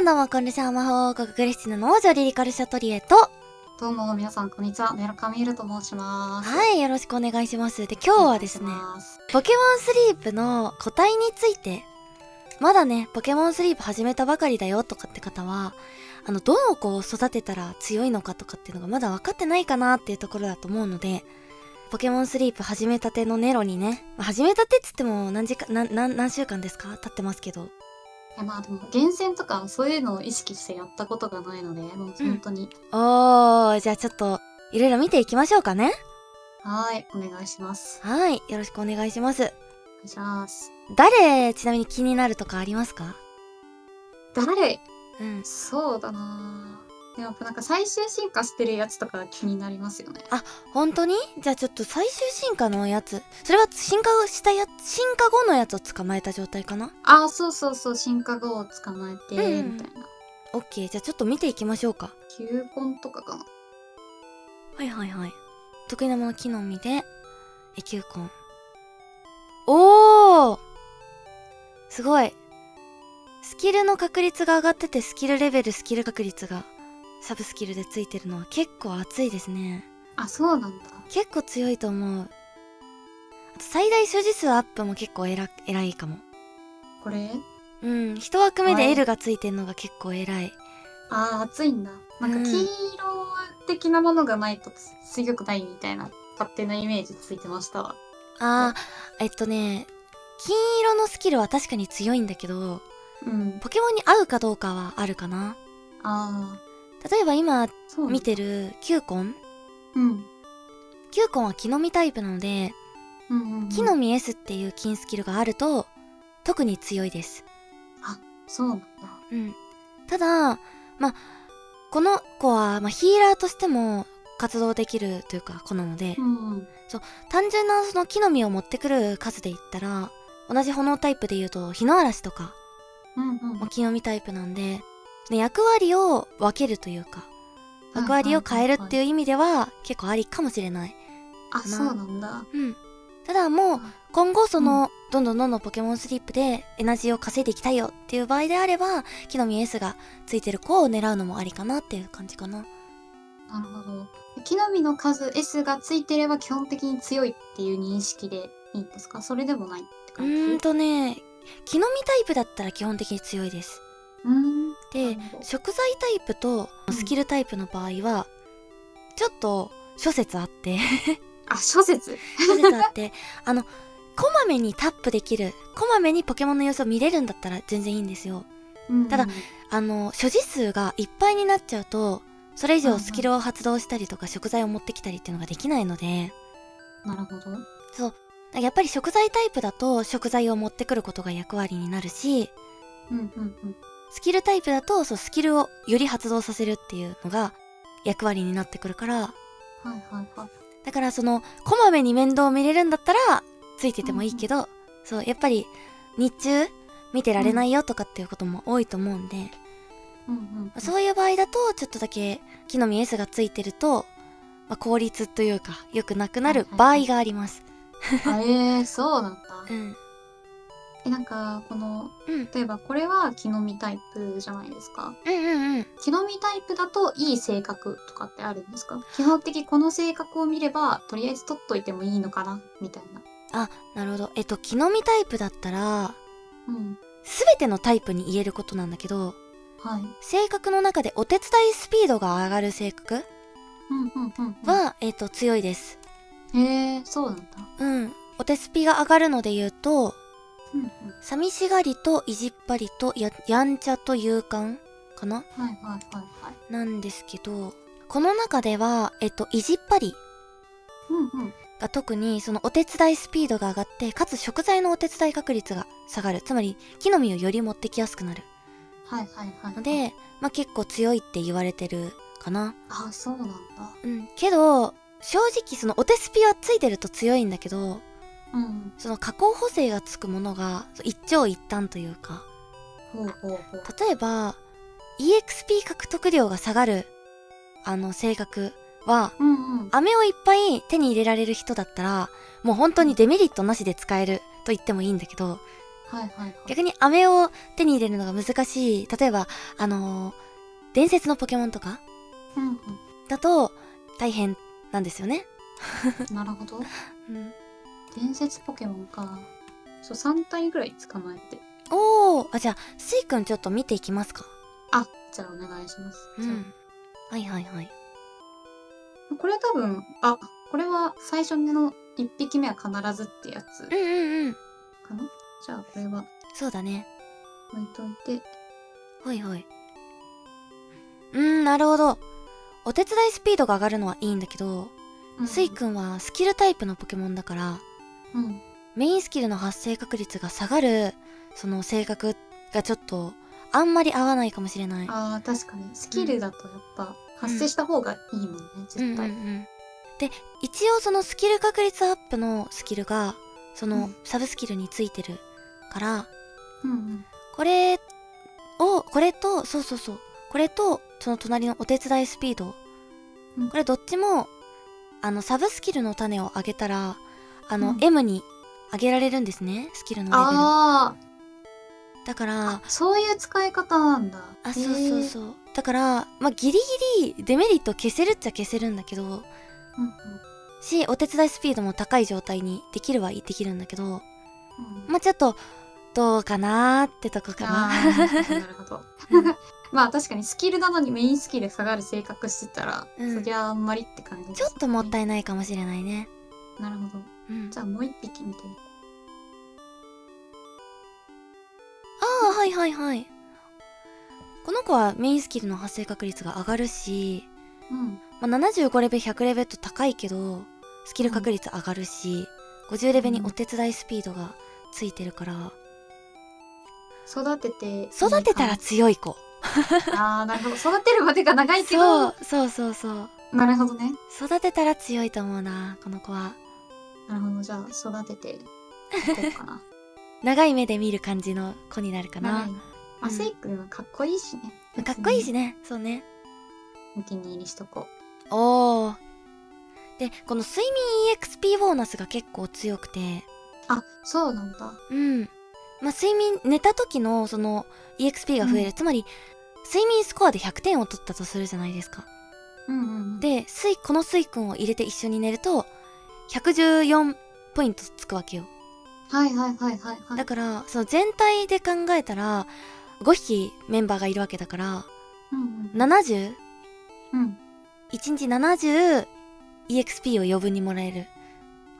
さんどうもこんにちは。魔法王国クリスティナの王女リリカルシャトリエと、どうも、皆さん、こんにちは。メラカミールと申します。はい、よろしくお願いします。で、今日はですねポケモンスリープの個体について、まだね、ポケモンスリープ始めたばかりだよとかって方は、あの、どの子を育てたら強いのかとかっていうのがまだ分かってないかなっていうところだと思うので、ポケモンスリープ始めたてのネロにね、まあ始めたてっつっても何時間、なな何週間ですか？経ってますけど。いや、まあでも、厳選とか、そういうのを意識してやったことがないので、もう本当に。おー、じゃあちょっと、いろいろ見ていきましょうかね。はーい、お願いします。はい、よろしくお願いします。お願いします。誰、ちなみに気になるとかありますか？誰？うん。そうだなぁ。でもやっぱなんか最終進化してるやつとか気になりますよね。本当に？じゃあちょっと最終進化のやつ。それは進化したやつ、進化後のやつを捕まえた状態かな？あ、そうそうそう、進化後を捕まえて、うんみたいな。オッケー。じゃあちょっと見ていきましょうか。球根とかかな。はいはいはい。得意なもの木の実で、エキューコン。おーすごい。スキルの確率が上がってて、スキルレベル、スキル確率が、サブスキルでついてるのは結構熱いですね。あ、そうなんだ。結構強いと思う。あと最大所持数アップも結構偉偉いかも。これ？うん、一枠目ではい L がついてんのが結構偉い。あー、熱いんだ。なんかうん黄色的なものがないと強くないみたいな勝手なイメージついてましたわ。あー、えっとね、金色のスキルは確かに強いんだけど、うん。ポケモンに合うかどうかはあるかな。あ例えば今見てるキューコンうん。キューコンは木の実タイプなので、うんうんうん、木の実 S っていう金スキルがあると、特に強いです。そうなんだ。うん。ただ、まあ、この子は、まあ、ヒーラーとしても活動できるというか子なので、うんうん。単純なその木の実を持ってくる数で言ったら、同じ炎タイプで言うと、日の嵐とかうんうんも木の実タイプなんで、ね役割を分けるというか、役割を変えるっていう意味では結構ありかもしれない。あ、そうなんだ。うん。ただもう、今後その、どんどんどんどんポケモンスリープでエナジーを稼いでいきたいよっていう場合であれば、木の実 S がついてる子を狙うのもありかなっていう感じかな。なるほど。木の実の数 S がついてれば基本的に強いっていう認識でいいんですか？それでもないってう感じ？ーんとね、木の実タイプだったら基本的に強いです。うーん。で食材タイプとスキルタイプの場合は、ちょっと諸説あって。あ、諸説？諸説あって。あのこまめにタップできるこまめにポケモンの様子を見れるんだったら全然いいんですよ。うんうんただあの所持数がいっぱいになっちゃうとそれ以うんうん。上スキルを発動したりとか食材を持ってきたりっていうのができないので。なるほど。やっぱり食材タイプだと食材を持ってくることが役割になるしうんうんうん。スキルタイプだとそうスキルをより発動させるっていうのが役割になってくるからはいはいはい。だからそのこまめに面倒を見れるんだったらついててもいいけど、そうやっぱり日中見てられないよとかっていうことも多いと思うんで、うんうんうん。そういう場合だとちょっとだけ木の実 S がついてると、まあ、効率というか良くなくなる場合があります。あえー、そうなんだ。うんえ、なんか、この、うん例えばこれは木の実タイプじゃないですか。うんうんうん木の実タイプだといい性格とかってあるんですか？基本的この性格を見れば、とりあえず取っといてもいいのかな？みたいな。あなるほどえっと木の実タイプだったらうん。全てのタイプに言えることなんだけどはい。性格の中でお手伝いスピードが上がる性格うんうんうん、えっと強いですへえ、そうなんだ。うんお手スピが上がるので言うとうんうん。寂しがりと意地っ張りとややんちゃと勇敢かな？はいはいはいはい。なんですけどこの中ではえっと意地っ張り。が特にそのお手伝いスピードが上がってかつ食材のお手伝い確率が下がるつまり木の実をより持ってきやすくなるはいはいはい。ので、まあ、結構強いって言われてるかなあ、そうなんだ。うんけど正直そのお手スピはついてると強いんだけどうん。その加工補正がつくものが一長一短というか。例えば EXP 獲得量が下がるあの性格はうんうん。飴をいっぱい手に入れられる人だったらもう本当にデメリットなしで使えると言ってもいいんだけどはいはいはい。逆に飴を手に入れるのが難しい例えばあのー伝説のポケモンとかうんだと大変なんですよね。うん。なるほど。うん、伝説ポケモンか。そう、3体ぐらい捕まえて。おーあじゃあスイくんちょっと見ていきますか。あ、じゃあお願いします。じゃうん、はいはいはい。あこれ多分、あ、これは最初の1匹目は必ずってやつうんうんうんかな？じゃあこれはそうだね。置いといて。はいはい。うーんなるほど。お手伝いスピードが上がるのはいいんだけど、うんスイくんはスキルタイプのポケモンだからうん。メインスキルの発生確率が下がるその性格がちょっとあんまり合わないかもしれない。ああ、確かに。スキルだとやっぱ発生した方がいいもんね、うん絶対。うんうん、で一応そのスキル確率アップのスキルがそのうんサブスキルについてるから、うんうん。これをこれとそうそうそうこれとその隣のお手伝いスピード、うんこれどっちもあのサブスキルの種を上げたらあの、うん M に上げられるんですねスキルのレベルあだからあ、そういう使い方なんだ。あそうそうそうだからまあギリギリデメリット消せるっちゃ消せるんだけどう。うんうん。しお手伝いスピードも高い状態にできるはできるんだけどうんまあちょっとどうかなーってとこかななるほど。うん まあ確かにスキルなのにメインスキル下がる性格してたら、うんそりゃあんまりって感じです、ちょっともったいいないかもしれないねなるほど。うん。じゃあもう一匹見てみああはいはいはい。この子はメインスキルの発生確率が上がるし、うん。まあ、75レベル100レベルと高いけどスキル確率上がるし、50レベルにお手伝いスピードがついてるから。育てて育てたら感強い子。じああ、なるほど。育てるまでが長いけそどう。そうそうそう。なるほどね。育てたら強いと思うなこの子はなるほど。じゃあ育てていこうかな。長い目で見る感じの子になるかな。まあ、セイ君はかっこいいしね。かっこいいしねそうねお気に入りしとこおおでこの睡眠 EXP ボーナスが結構強くてう。あ、そうなんだ。うんまあ睡眠寝た時のその EXP が増える、うんつまり睡眠スコアで100点を取ったとするじゃないですかうんうんうん。で水この水君を入れて一緒に寝ると114ポイントつくわけよはいはいはいはいはい。だからその全体で考えたら5匹メンバーがいるわけだからうんうん。70うん。1日 70EXP を余分にもらえる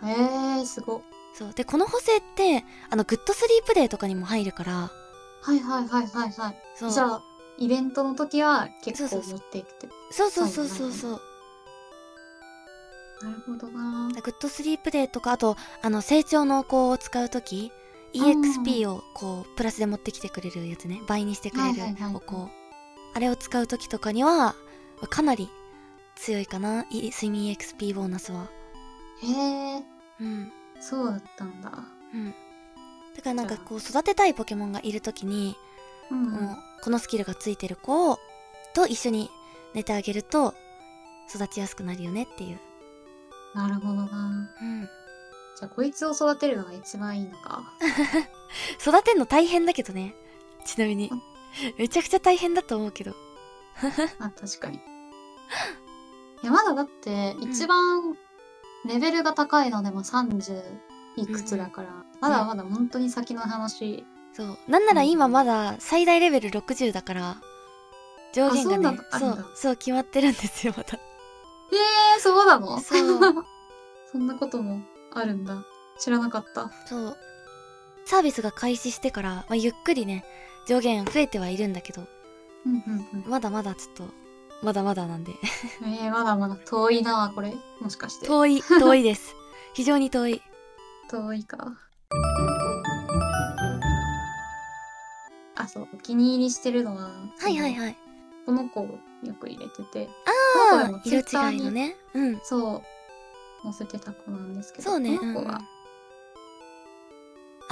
へえ、すご。そうでこの補正ってあのグッドスリープデーとかにも入るからはいはいはいはいはい。そうじゃあ、イベントの時は結構持っていくって。そうそうそうそうそうなるほどな。グッドスリープデーとかあとあの成長の子を使う時 EXP をこうプラスで持ってきてくれるやつね。倍にしてくれるはいはいはいあれを使う時とかにはかなり強いかな。い睡眠 EXP ボーナスは。へえ、うん。そうだったんだ。うん。だからなんかこう育てたいポケモンがいる時に、うん。うん。もうこのスキルがついてる子と一緒に寝てあげると育ちやすくなるよねっていう、なるほどな。うん、じゃあ、こいつを育てるのが一番いいのか。育てんの大変だけどね。ちなみに。めちゃくちゃ大変だと思うけど。あ、確かに。いや、まだだって、ん一番レベルが高いのでも30いくつだから、まだまだ本当に先の話。そう。なんなら今まだ最大レベル60だから。上限がねそうそう決まってるんですよまたえー、そうなの？そう そんなこともあるんだ。知らなかった。そうサービスが開始してから、まあ、ゆっくりね上限増えてはいるんだけどうんうんうん。まだまだちょっとまだまだなんでえー、まだまだ遠いなこれ。もしかして。遠い遠いです 非常に遠い遠いか。あ、そう、お気に入りしてるのは、はいはいい。はいこの子をよく入れてて、色違いのね。うん。そう、載せてた子なんですけど、そうねこの子は、うんうん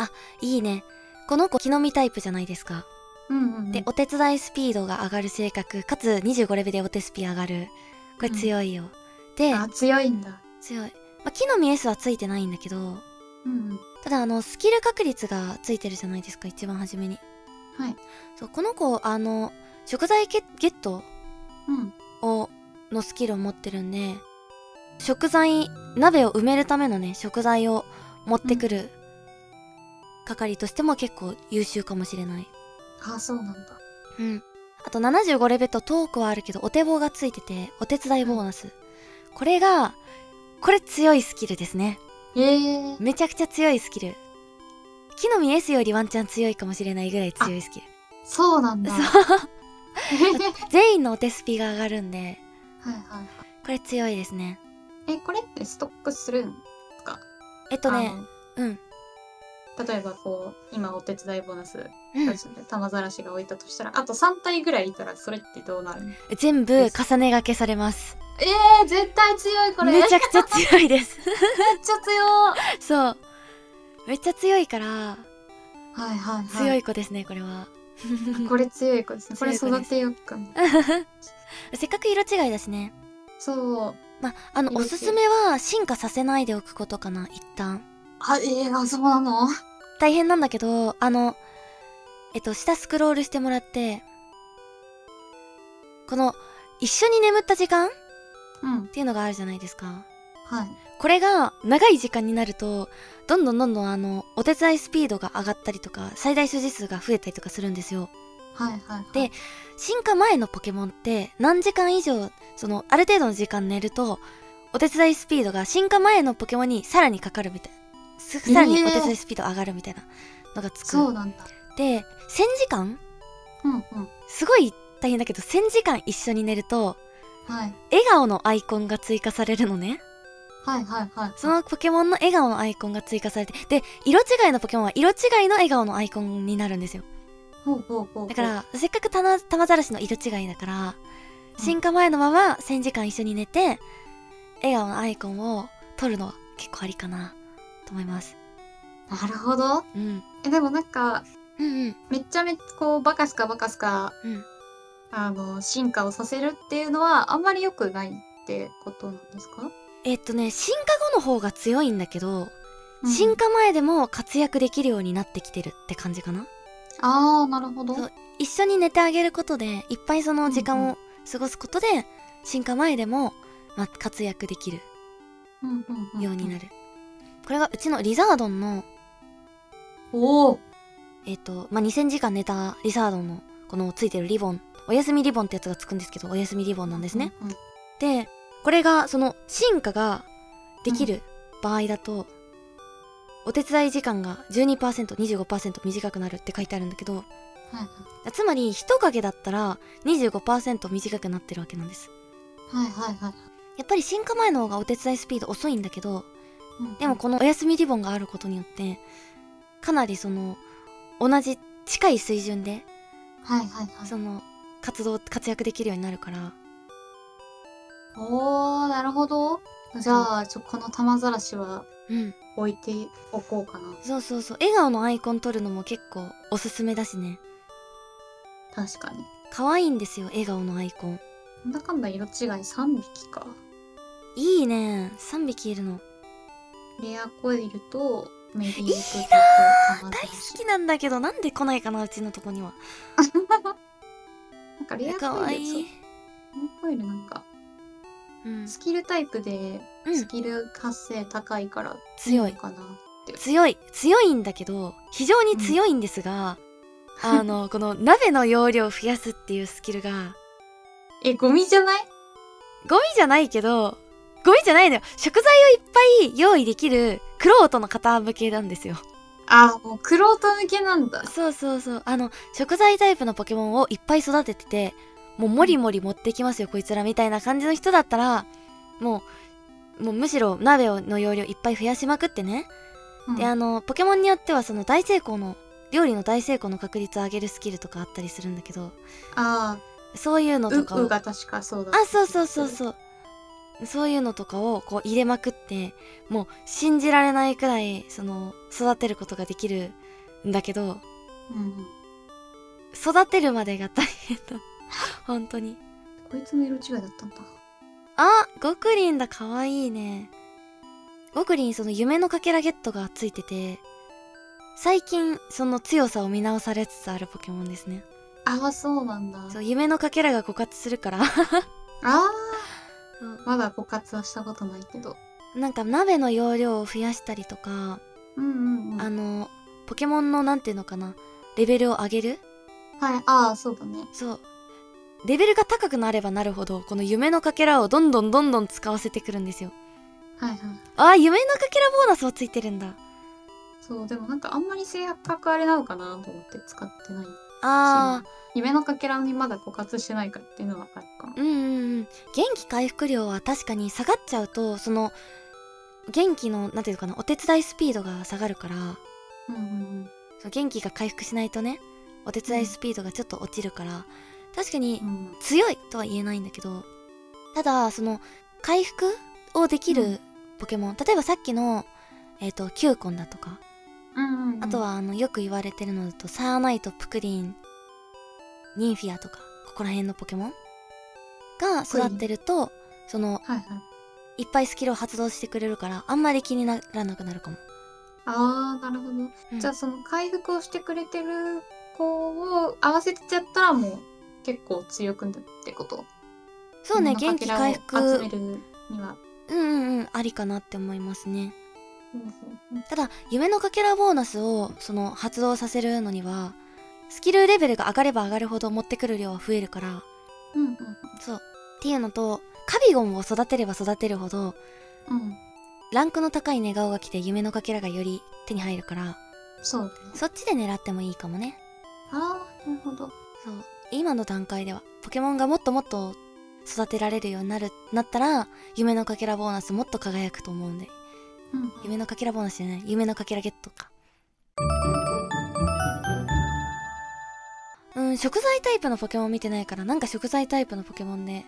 あいいね。この子木の実タイプじゃないですか。うんうんうん。でお手伝いスピードが上がる性格かつ25レベルでお手スピ上がる。これ強いよ、であ、強いんだ。強い、まあ、木の実 S はついてないんだけどうんうん。ただあのスキル確率がついてるじゃないですか一番初めに。はい。そうこの子あの食材ゲゲットうん。をのスキルを持ってるんで食材鍋を埋めるためのね食材を持ってくる係としても結構優秀かもしれない。ああ、そうなんだ。うん。あと75レベルとトークはあるけどお手棒がついててお手伝いボーナス、これがこれ強いスキルですね。ええめちゃくちゃ強いスキル。木の実 S よりワンチャン強いかもしれないぐらい強いスキル。そうなんだ。全員のお手スピが上がるんではいはい。これ強いですね。え、これってストックするんですか？えっとねうん。例えばこう、今お手伝いボーナスうん。玉ざらしが置いたとしたら、あと3体ぐらいいたらそれってどうなる？の全部重ね掛けされます。えー、絶対強いこれ。めちゃくちゃ強いです。めっちゃ強い。そう。めっちゃ強いからはいはいはい。強い子ですねこれは これ強い子ですね。これ育てようかな。せっかく色違いだしねそう。まあのおすすめは進化させないでおくことかな一旦あ、えー、あ、そうなの？大変なんだけどあのえっと下スクロールしてもらってこの一緒に眠った時間っうん。ていうのがあるじゃないですかはい。これが長い時間になるとどんどんどんどんあのお手伝いスピードが上がったりとか最大所持数が増えたりとかするんですよはいはい、はい。で進化前のポケモンって何時間以上そのある程度の時間寝るとお手伝いスピードが進化前のポケモンにさらにかかるみたいすさらにお手伝いスピード上がるみたいなのがつく、そうなんだ。で1000時間？うんうん。すごい大変だけど1000時間一緒に寝るとはい。笑顔のアイコンが追加されるのねはいはいはい。そのポケモンの笑顔のアイコンが追加されてで色違いのポケモンは色違いの笑顔のアイコンになるんですよ。ほうほうほうほう。だからせっかくたな玉ざらしの色違いだからうん。進化前のまま1000時間一緒に寝て笑顔のアイコンを取るのは結構ありかなと思います。なるほど。うん。え、でもなんか、うんうん。めっちゃめっこう、バカすかバカすか、うん。あの、進化をさせるっていうのは、あんまり良くないってことなんですか、えっとね進化後の方が強いんだけど、うん進化前でも活躍できるようになってきてるって感じかなああ、なるほど。一緒に寝てあげることでいっぱいその時間うんうを過ごすことで、進化前でも、まあ、活躍できるうんうんうんようになる、これがうちのリザードンのおお。えっ、と、まあ、2000時間寝たリザードンのこのついてるリボンお休みリボンってやつがつくんですけどお休みリボンなんですね、うんうん。でこれがその進化ができる場合だと、お手伝い時間が 12%25% 短くなるって書いてあるんだけど。つまり人影だったら25%短くなってるわけなんですはいはいはい。やっぱり進化前の方がお手伝いスピード遅いんだけどうんでもこのお休みリボンがあることによってかなりその同じ近い水準ではいはいはい。その活動活躍できるようになるからおー、なるほど。じゃあ、ちょ、この玉ざらしはうん。置いておこうかな。そうそうそう。笑顔のアイコン撮るのも結構おすすめだしね。確かに。可愛いんですよ笑顔のアイコン。なんだかんだ色違い3匹か。いいね。3匹いるの。レアコイルとメリーいいグと玉ざ大らし。好きなんだけどなんで来ないかなうちのとこには。なんかレア可コイル、愛い。そうレアコイルなんか、うん。スキルタイプで、うん。スキル活性高いから、強い。のかな。強い。強いんだけど非常に強いんですが、あの この鍋の容量を増やすっていうスキルがえ、ゴミじゃない？ゴミじゃないけどゴミじゃないのよ。食材をいっぱい用意できるクロートの方向けなんですよ。あー、もうクロート向けなんだ。そうそうそう。あの食材タイプのポケモンをいっぱい育てててもうモリモリ持ってきますよこいつらみたいな感じの人だったらもうもうむしろ鍋の容量いっぱい増やしまくってね、うん。であのポケモンによってはその大成功の料理の大成功の確率を上げるスキルとかあったりするんだけど。あそういうのー、とかを。う、うが確かそうだあそうそうそうそう。そういうのとかをこう入れまくってもう信じられないくらいその育てることができるんだけど。うん。うん。育てるまでが大変だ 本当にこいつの色違いだったんだ。あゴクリンだかわいいねゴクリンその夢のかけらゲットがついてて最近その強さを見直されつつあるポケモンですねああ、そうなんだ。そう夢のかけらが枯渇するからああ、まだ枯渇はしたことないけど。なんか鍋の容量を増やしたりとか、うんうんうん。あのポケモンのなんていうのかなレベルを上げる？はい、ああ、そうだね。そうレベルが高くなればなるほどこの夢のかけらをどんどんどんどん使わせてくるんですよ。はいはい。あー夢のかけらボーナスもついてるんだ。そう、でもなんかあんまり性格あれなのかなと思って使ってない。あ夢のかけらにまだ枯渇してないからっていうのは分かるか。うんうんうん。元気回復量は確かに下がっちゃうとその元気のなんていうのかなお手伝いスピードが下がるから。うんうん。そう元気が回復しないとねお手伝いスピードがちょっと落ちるから、確かに。強いとは言えないんだけどただその回復をできうるポケモン、例えばさっきのえっ、とキューコンだとか、うんうんうん、あとはあのよく言われてるのだとサーナイトプクリンニンフィアとかここら辺のポケモンが育ってるとそのはいはい。いっぱいスキルを発動してくれるからあんまり気にならなくなるかも、ああ、なるほど。うんじゃあその回復をしてくれてる子を合わせてちゃったらもう結構強くなるってこと？そうね元気回夢のかけらを集め復るには。うんうんうんありかなって思いますねただ夢のかけらボーナスをその発動させるのにはスキルレベルが上がれば上がるほど持ってくる量は増えるからうんうんそうっていうのとカビゴンを育てれば育てるほどうんうん。ランクの高い寝顔が来て夢のかけらがより手に入るからそう。そっちで狙ってもいいかもねああ、なるほど。そう今の段階ではポケモンがもっともっと育てられるようになるなったら夢のかけらボーナスもっと輝くと思うんでうんうん。夢のかけらボーナスじゃない夢のかけらゲットかうん食材タイプのポケモン見てないからなんか食材タイプのポケモンで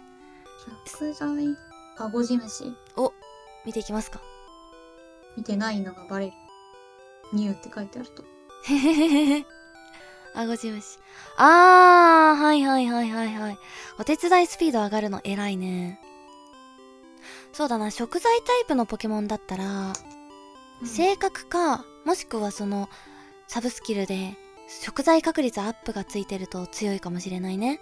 食材、あごじ虫見ていきますか見てないのがバレる。ニューって書いてあると。へへへへあごじ虫あーはいはいはいはいはいお手伝いスピード上がるの偉いねそうだな食材タイプのポケモンだったら性格かもしくはそのサブスキルで食材確率アップがついてると強いかもしれないね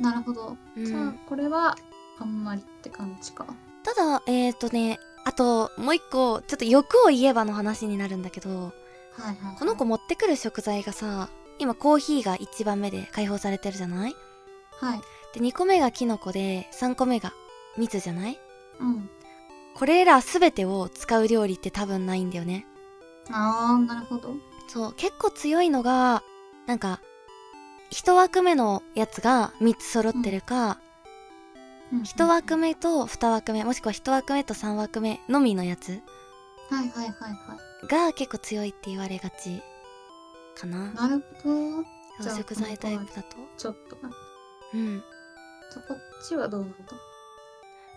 なるほど。うんじゃあ、これは、あんまりって感じか。ただえっ、ー、とねあともう一個ちょっと欲を言えばの話になるんだけどはいはい、はい。この子持ってくる食材がさ今コーヒーが1番目で解放されてるじゃない？はい。で2個目がキノコで3個目が蜜じゃない？うん。これら全てを使う料理って多分ないんだよね。ああ、なるほど。そう。結構強いのがなんか1枠目のやつが3つ揃ってるか、1枠目と2枠目もしくは1枠目と3枠目のみのやつはいはいはいはが結構強いって言われがちかな。い。なるほど。食材タイプだと？ちょっとな。うん。じゃあこっちはどうなんだ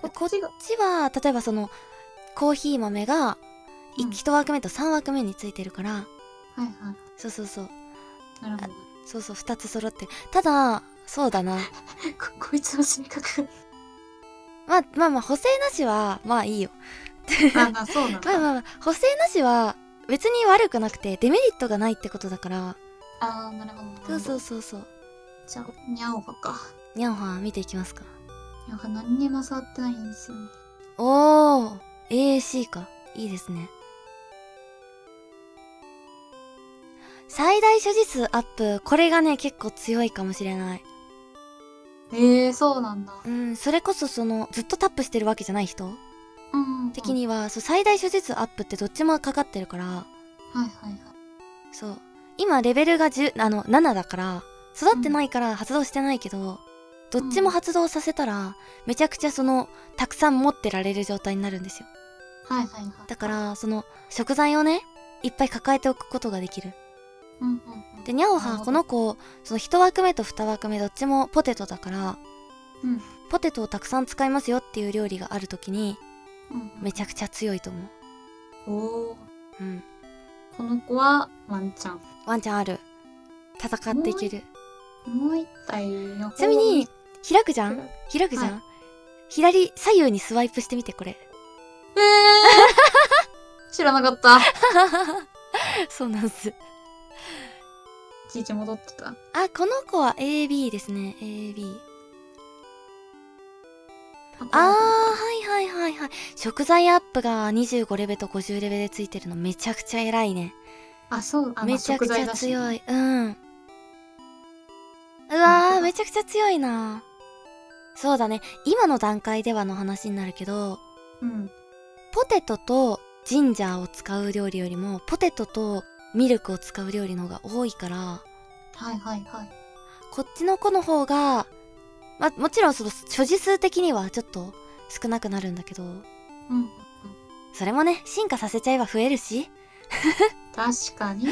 ここっちが。こっちは例えばそのコーヒー豆がうん1枠目と3枠目についてるから、はいはい。そうそうそうなるほど。そうそう2つ揃ってるただそうだな ここいつの性格。まあまあまあ補正なしはまあいいよあ、まあそうなんだ。まあまあまあ補正なしは別に悪くなくてデメリットがないってことだからああ、なるほど。。そうそううそうそうじゃあ、にゃおはか。ニャンハン見ていきますかにゃおは何にも触ってないんですよね。おー AAC かいいですね最大所持数アップこれがね結構強いかもしれないええー、そうなんだ。うんそれこそそのずっとタップしてるわけじゃない人。的。にはそう最大所持数アップってどっちもかかってるからはいはいはい。そう今レベルが10あの7だから育ってないから発動してないけど、どっちも発動させたらめちゃくちゃそのたくさん持ってられる状態になるんですよはいはいはい。だか、らその食材をねいっぱい抱えておくことができるうんうんうん。でニャオハこの子その1枠目と2枠目どっちもポテトだからうん。ポテトをたくさん使いますよっていう料理がある時にうんめちゃくちゃ強いと思ううん。おーうんこの子はワンチャン。ワンチャンある戦っていけるもう一体ちなみに開くじゃん？開くじゃん、は左左右にスワイプしてみてこれえー、知らなかった。そうなんです。いちいち戻ってた。あ、この子は AB ですね。AB。あー、はいはいはいはい。食材アップが25レベと50レベでついてるのめちゃくちゃ偉いね。あ、そう、あめちゃくちゃい。強い。うん。うわー、めちゃくちゃ強いな。そうだね。今の段階ではの話になるけど、うん。ポテトとジンジャーを使う料理よりも、ポテトとミルクを使う料理の方が多いから、はいはいはい。こっちの子の方が、まもちろんその所持数的にはちょっと少なくなるんだけど、うん。それもね、進化させちゃえば増えるし、確かに。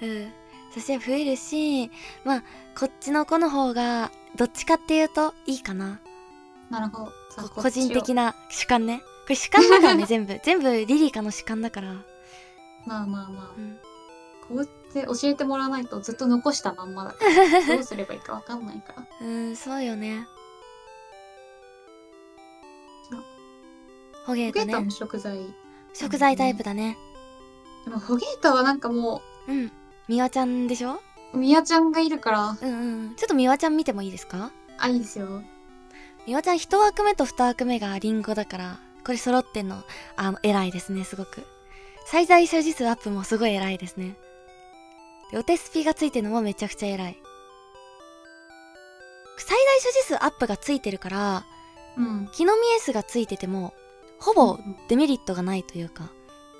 うん。そして増えるし、まあ、こっちの子の方が、どっちかっていうといいかな。なるほど。個人的な。な主観ね。これ主観だからね、全部。全部リリカの主観だから。まあまあまあう。ん。こうやって教えてもらわないとずっと残したまんまだから。どうすればいいかわかんないから。うん、そうよね。ホゲータねホゲータも。食材。食材タイプだね。でもホゲータはなんかもうん。ミワちゃんでしょ？う、ミヤちゃんがいるから、うんうん。ちょっとミワちゃん見てもいいですか？あ、いいですよ。ミワちゃん一枠目と二枠目がリンゴだから、これ揃ってんの、あの、偉いですね、すごく。最大所持数アップもすごい偉いですね。で、お手スピがついてるのもめちゃくちゃ偉い。最大所持数アップがついてるから、うん。木の実 S がついてても、ほぼデメリットがないというか、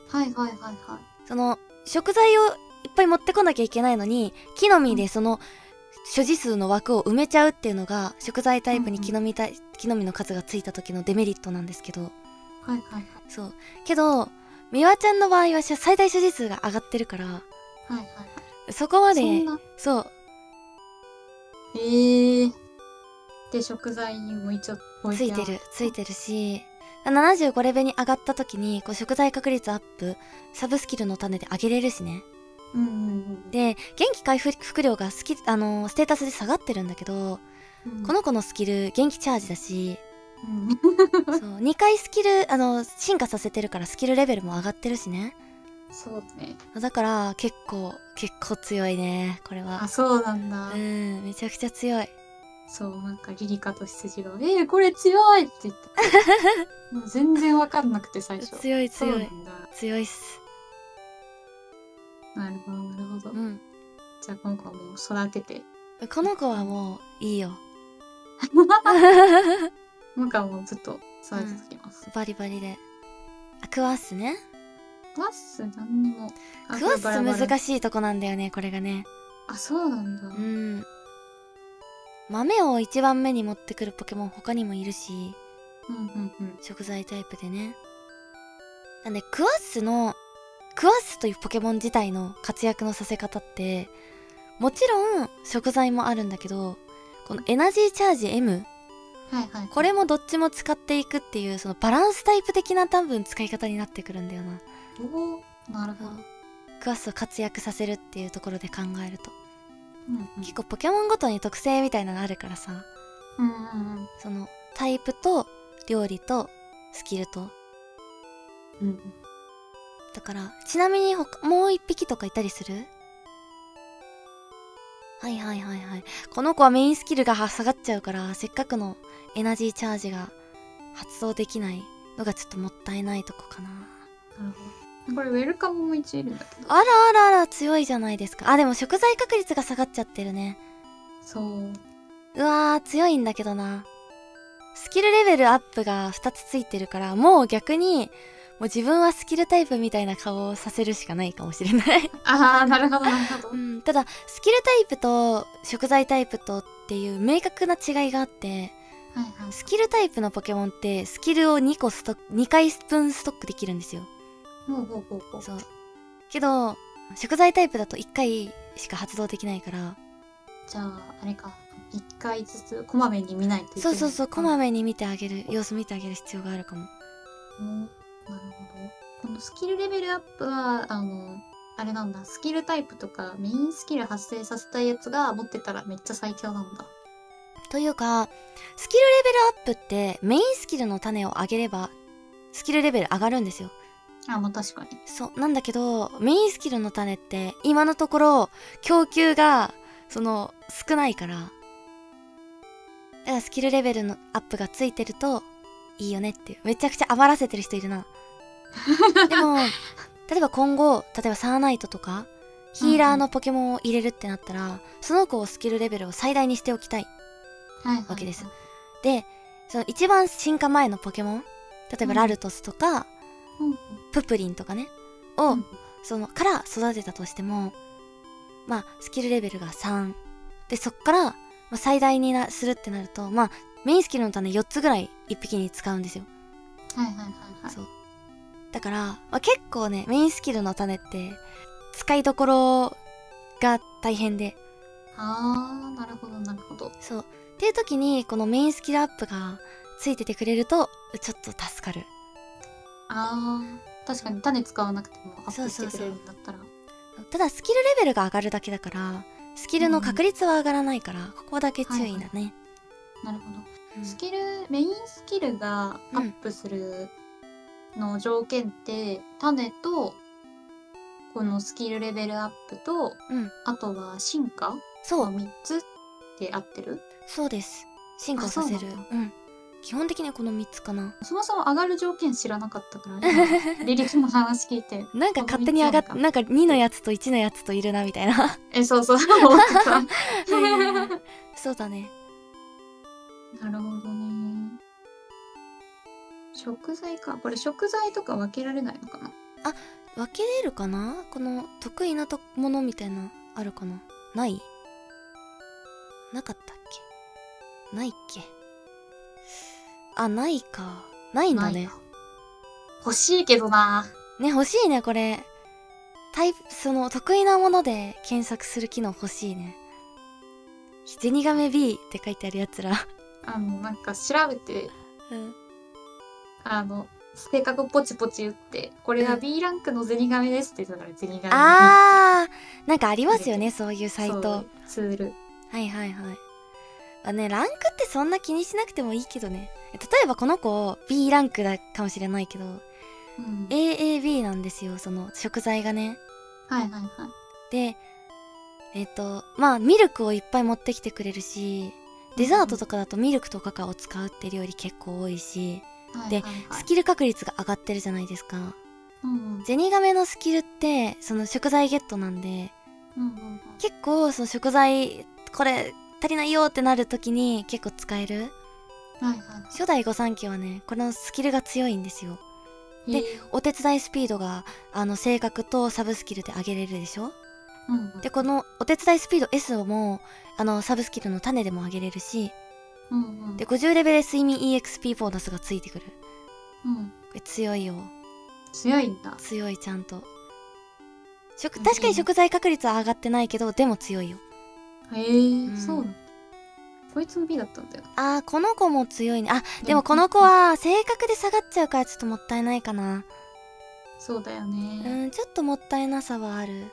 はいはいはいはい。その、食材をいっぱい持ってこなきゃいけないのに、木の実でその、所持数の枠を埋めちゃうっていうのが、食材タイプに木の実木の実の数がついた時のデメリットなんですけど、はいはいはい。そう。けど、ミワちゃんの場合は最大所持数が上がってるから、はいはいはい。そこまでそ。そう、えー。で、食材も一応置いてあついてる、ついてるし、75レベルに上がった時に、こう食材確率アップ、サブスキルの種で上げれるしね。うんうんうん。で、元気回復量がスキあのーステータスで下がってるんだけど、うんこの子のスキル、元気チャージだし、うんそう、2回スキル、あの、進化させてるからスキルレベルも上がってるしね。そうね。だから、結構、結構強いね、これはあ、。そうなんだ。うん、めちゃくちゃ強い。そう、なんかリリカと羊が、えー、これ強いって言ってた。もう全然わかんなくて最初。強い強い。強いっす。なるほど、なるほど。うん。じゃあ、この子はもう育てて。この子はもう、いいよ。なんかもうずっと育ててきます。バリバリで。あ、クワッスね。クワッス何にも。あクワッス難しいとこなんだよね、これがね。あ、そうなんだ。うん。豆を一番目に持ってくるポケモン他にもいるし、うんうんうん。食材タイプでね。なんで、クワッスの、クワッスというポケモン自体の活躍のさせ方って、もちろん食材もあるんだけど、このエナジーチャージ M、はいはい。これもどっちも使っていくっていう、そのバランスタイプ的な多分使い方になってくるんだよな。おーなるほど。クワッスを活躍させるっていうところで考えると。うんうん結構ポケモンごとに特性みたいなのあるからさ、うんうんうんそのタイプと料理とスキルと。うん。だから、ちなみに他もう一匹とかいたりする？はいはいはいはい。この子はメインスキルが下がっちゃうから、せっかくのエナジーチャージが発動できないのがちょっともったいないとこかな。なるほど。これウェルカムも一応いるんだけど。あらあらあら強いじゃないですか。あ、でも食材確率が下がっちゃってるね。そう。うわー、強いんだけどな。スキルレベルアップが2つついてるから、もう逆に、もう自分はスキルタイプみたいな顔をさせるしかないかもしれない。ああ、なるほどなるほどう。ん、ただ、スキルタイプと食材タイプとっていう明確な違いがあって。スキルタイプのポケモンってスキルを2個ストック、2回分ストックできるんですよ。ほうほうほうほう。そう。けど、食材タイプだと1回しか発動できないから、じゃあ、あれか。一回ずつこまめに見ないといけない。そうそうそう、こまめに見てあげる、様子見てあげる必要があるかも。うんなるほど。このスキルレベルアップは、あの、あれなんだ、スキルタイプとかメインスキル発生させたいやつが持ってたらめっちゃ最強なんだ。というか、スキルレベルアップってメインスキルの種を上げれば、スキルレベル上がるんですよ。あ、まあ確かに。そうなんだけどメインスキルの種って今のところ供給がその少ないからだからスキルレベルのアップがついてるといいよねっていうめちゃくちゃ余らせてる人いるな でも例えば今後例えばサーナイトとかヒーラーのポケモンを入れるってなったら、その子をスキルレベルを最大にしておきたいはい、はい。わけですでその一番進化前のポケモン例えばうんラルトスとか、うんうん。ププリンとかね。を、うん。そのから育てたとしてもまあスキルレベルが3でそっから、まあ、最大になするってなるとまあメインスキルの種4つぐらい1匹に使うんですよ。はいはいはいはい。そう。だから、まあ、結構ねメインスキルの種って使いどころが大変で。あー、なるほどなるほど。そう。っていう時にこのメインスキルアップがついててくれるとちょっと助かるあー、確かに種使わなくてもアップしてくれるんだったら。ただスキルレベルが上がるだけだからスキルの確率は上がらないから、ここだけ注意だね、なるほど。うん。スキル、メインスキルがアップするの条件って、種と、このスキルレベルアップと、うん。あとは進化そう。の3つって合ってる？そうです。進化させる。うん基本的にはこの3つかな。そもそも上がる条件知らなかったから、今 履歴の話聞いて。なんか勝手に上がっなんか2のやつと1のやつといるなみたいな。え、そうそう、思ってた。そうだね。なるほどね。食材か。これ食材とか分けられないのかな？分けれるかな？この得意なとものみたいなあるかな？ない？なかったっけ？ないっけ？あないか。ないんだね。ないか。欲しいけどな。ね欲しいねこれ。タイプその得意なもので検索する機能欲しいね。ゼニガメ B って書いてあるやつら。あの、なんか調べて、うん。あの、性格ポチポチ打って、これはうん。B ランクのゼニガメですって言ってたから、ゼニガメ。あーなんかありますよね そういうサイト。ツール。はいはいはい。あねランクってそんな気にしなくてもいいけどね例えばこの子 B ランクだかもしれないけどうん。AAB なんですよその食材がね。はいはいはい。でえっ、とまあミルクをいっぱい持ってきてくれるしデザートとかだとミルクとカカオを使うって料理結構多いしではいはいはい。スキル確率が上がってるじゃないですか。うんうん。ゼニガメのスキルってその食材ゲットなんでうんうん結構その食材これ足りないよってなる時に結構使えるうんはいはい。初代御三家はねこのスキルが強いんですよ。でえ。ーお手伝いスピードがあの性格とサブスキルで上げれるでしょ？うんうん。でこのお手伝いスピード S をもあのサブスキルの種でも上げれるしうんうん。で50レベル睡眠 EXP ボーナスがついてくる。うん。これ強いよ。強いんだ。強いちゃんと。食うん確かに食材確率は上がってないけどでも強いよ。へえ、うん。そこいつも B だったんだよ。あーこの子も強いね。あでもこの子は性格で下がっちゃうからちょっともったいないかな。そうだようねんちょっともったいなさはある。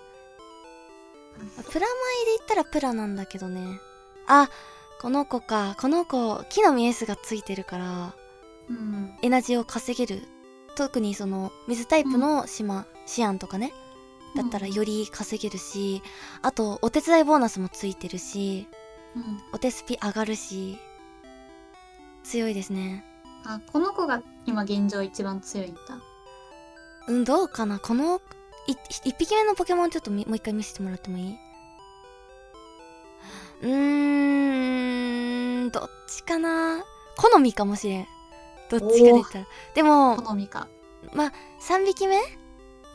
プラマイで言ったらプラなんだけどね。あこの子か。この子木の実 S がついてるからうん。エナジーを稼げる。特にその水タイプの島、シアンとかね。だったらより稼げるし、あとお手伝いボーナスもついてるしうん。お手スピ上がるし強いですね。あこの子が今現状一番強いんだ。うんどうかな。このい一匹目のポケモンちょっとみもう一回見せてもらってもいい？うーんどっちかな。好みかもしれん。どっちかで言ったら。でも好みか。まあ3匹目？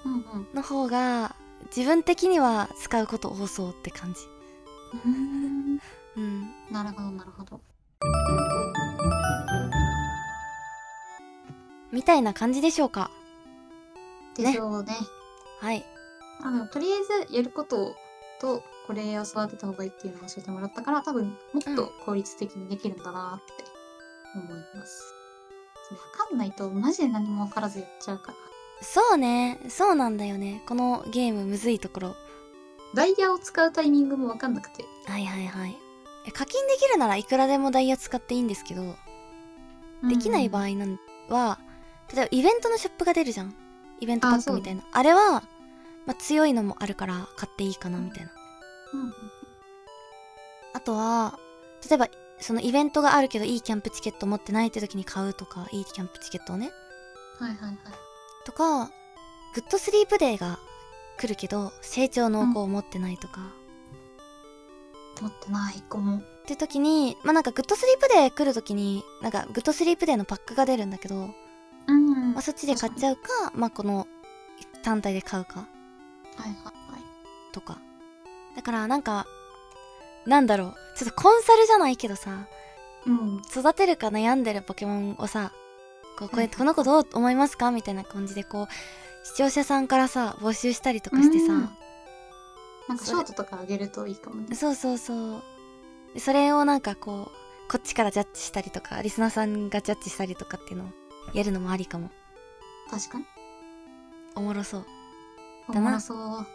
うんうん。の方が自分的には使うこと多そうって感じうん。うんなるほどなるほど。みたいな感じでしょうか。でしょうね。はい。あでもとりあえずやることとこれを育てた方がいいっていうのを教えてもらったから多分もっと効率的にできるんだなって思います、わかんないとマジで何も分からずやっちゃうから。そうね。そうなんだよね。このゲームむずいところ。ダイヤを使うタイミングも分かんなくて。はいはいはい。え課金できるならいくらでもダイヤ使っていいんですけどできない場合合なんは例えばイベントのショップが出るじゃん。イベントパックみたいな。あれは、まあ、強いのもあるから買っていいかなみたいな。うんあとは例えばそのイベントがあるけどいいキャンプチケット持ってないって時に買うとかいいキャンプチケットをね。はいはいはい。とかグッドスリープデーが来るけど成長の子を持ってないとか、持ってない一個も。って時にまあなんかグッドスリープデー来る時になんかグッドスリープデーのパックが出るんだけど、うん。まあ、そっちで買っちゃうかまあこの単体で買うか。はいはいはい。とか。だからなんかなんだろう。ちょっとコンサルじゃないけどさうん。育てるか悩んでるポケモンをさこうこれはい。この子どう思いますか？みたいな感じでこう視聴者さんからさ募集したりとかしてさ、うんなんかショートとかあげるといいかもね。そうそうそう。でそれをなんかこうこっちからジャッジしたりとかリスナーさんがジャッジしたりとかっていうのをやるのもありかも。確かに。おもろそう。おもろそう。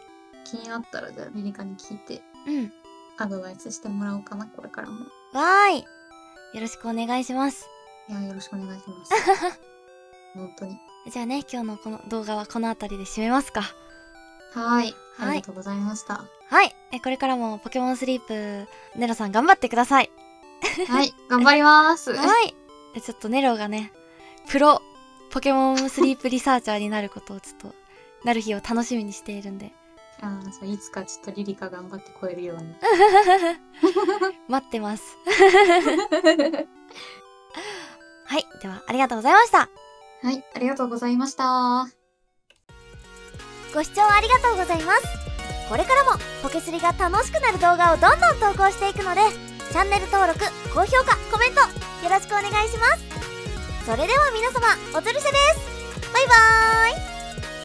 気になったらじゃあリリカに聞いてうん。アドバイスしてもらおうかなこれからも。わーい。よろしくお願いします。いやよろしくお願いします。本当に。じゃあね今日のこの動画はこの辺りで締めますかはい。あはい。りがとうございました。はい。えこれからもポケモンスリープネロさん頑張ってください。はい。頑張ります。はい。えちょっとネロがねプロポケモンスリープリサーチャーになることをちょっとなる日を楽しみにしているんで。あーそういつかちょっとリリカ頑張って超えるように。待ってます。はい。ではありがとうございました。はい。ありがとうございましたご視聴ありがとうございます。これからもポケスリが楽しくなる動画をどんどん投稿していくのでチャンネル登録高評価コメントよろしくお願いします。それでは皆様おつるせです。バイバーイ。